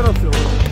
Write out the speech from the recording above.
operazione